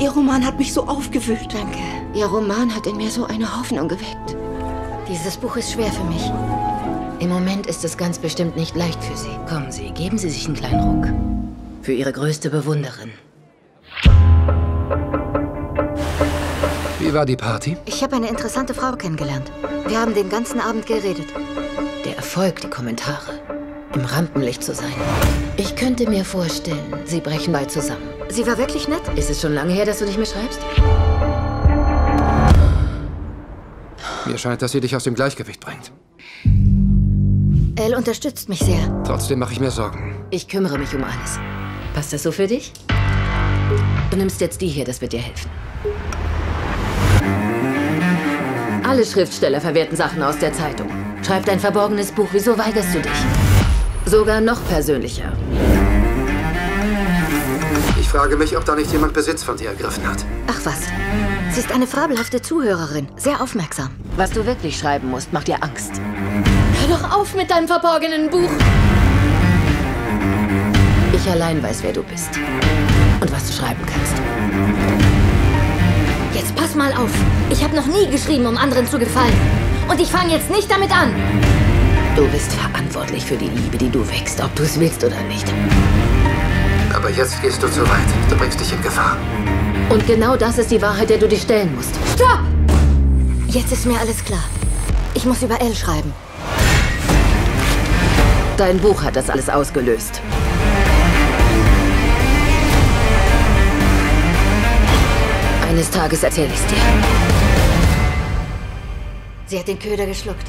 Ihr Roman hat mich so aufgewühlt. Danke. Ihr Roman hat in mir so eine Hoffnung geweckt. Dieses Buch ist schwer für mich. Im Moment ist es ganz bestimmt nicht leicht für Sie. Kommen Sie, geben Sie sich einen kleinen Ruck. Für Ihre größte Bewunderin. Wie war die Party? Ich habe eine interessante Frau kennengelernt. Wir haben den ganzen Abend geredet. Der Erfolg, die Kommentare. Im Rampenlicht zu sein. Ich könnte mir vorstellen, Sie brechen bald zusammen. Sie war wirklich nett? Ist es schon lange her, dass du nicht mehr schreibst? Mir scheint, dass sie dich aus dem Gleichgewicht bringt. Elle unterstützt mich sehr. Trotzdem mache ich mir Sorgen. Ich kümmere mich um alles. Passt das so für dich? Du nimmst jetzt die hier, das wird dir helfen. Alle Schriftsteller verwerten Sachen aus der Zeitung. Schreib dein verborgenes Buch, wieso weigerst du dich? Sogar noch persönlicher. Ich frage mich, ob da nicht jemand Besitz von dir ergriffen hat. Ach was. Sie ist eine fabelhafte Zuhörerin. Sehr aufmerksam. Was du wirklich schreiben musst, macht dir Angst. Hör doch auf mit deinem verborgenen Buch. Ich allein weiß, wer du bist. Und was du schreiben kannst. Jetzt pass mal auf. Ich habe noch nie geschrieben, um anderen zu gefallen. Und ich fange jetzt nicht damit an. Du bist verantwortlich für die Liebe, die du wächst, ob du es willst oder nicht. Aber jetzt gehst du zu weit. Du bringst dich in Gefahr. Und genau das ist die Wahrheit, der du dich stellen musst. Stopp! Jetzt ist mir alles klar. Ich muss über Elle schreiben. Dein Buch hat das alles ausgelöst. Eines Tages erzähle ich's dir. Sie hat den Köder geschluckt.